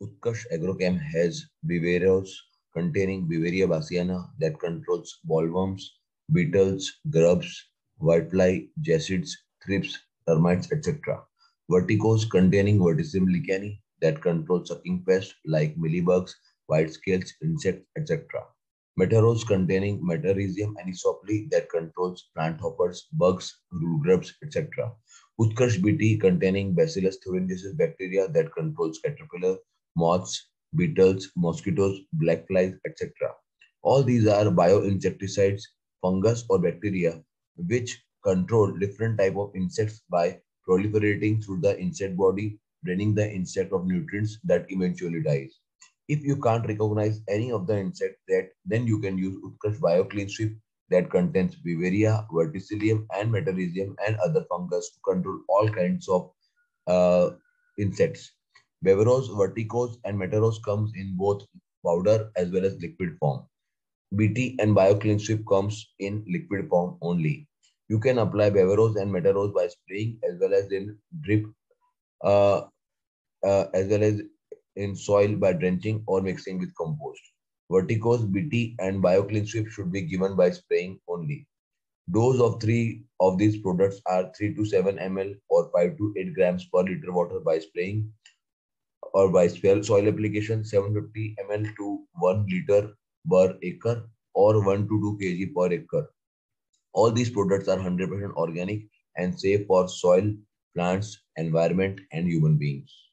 Utkarsh Agrochem has Beveroz containing Beauveria bassiana that controls bollworms, beetles, grubs, whitefly, jassids, thrips, termites, etc. Verticoz containing Verticillium lecanii that controls sucking pests like mealybugs, white scales, insects, etc. Metarhoz containing Metarhizium anisopliae that controls plant hoppers, bugs, root grubs, etc. Utkarsh BT containing Bacillus thuringiensis bacteria that controls caterpillar, moths, beetles, mosquitoes, black flies, etc. All these are bioinsecticides, fungus or bacteria which control different type of insects by proliferating through the insect body, draining the insect of nutrients that eventually dies. If you can't recognize any of the insect that, then you can use Utkarsh BioClean Sweep that contains Beauveria, Verticillium, and Metarhizium and other fungus to control all kinds of uh, insects. Beveroz, Verticoz, and Metarhoz comes in both powder as well as liquid form. BT and BioClean Sweep comes in liquid form only. You can apply Beveroz and Metarhoz by spraying as well as in drip, uh, uh, as well as in soil by drenching or mixing with compost. Verticoz, BT, and BioClean Sweep should be given by spraying only. Dose of three of these products are 3 to 7 ml or 5 to 8 grams per liter water by spraying or by soil application 750 ml to 1 liter per acre or 1 to 2 kg per acre. All these products are 100% organic and safe for soil, plants, environment, and human beings.